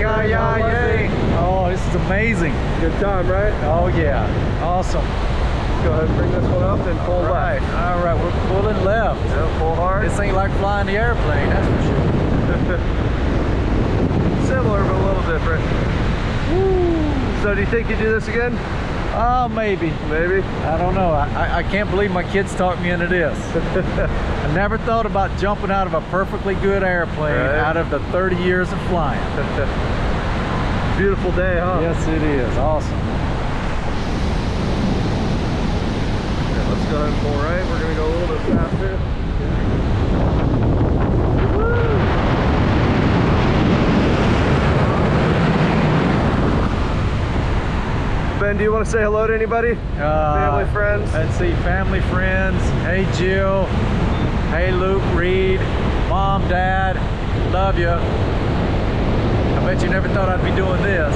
Yippee-ki-yay. Oh, this is amazing. Good time, right? Oh, yeah. Awesome. Go ahead and bring this one up and pull All right. left. All right, we're pulling left. Yeah, pull hard. This ain't like flying the airplane, that's for sure. Similar, but a little different. So do you think you do this again? Oh, maybe. Maybe. I don't know. I, I, can't believe my kids talked me into this. I never thought about jumping out of a perfectly good airplane Right. out of the 30 years of flying. Beautiful day, huh? Yes, it is. Awesome. Okay, let's go pull right. We're gonna go a little bit faster. Ben, do you want to say hello to anybody? Uh, Family, friends? Let's see, family, friends. Hey, Jill. Hey, Luke, Reed. Mom, Dad. Love you. I bet you never thought I'd be doing this.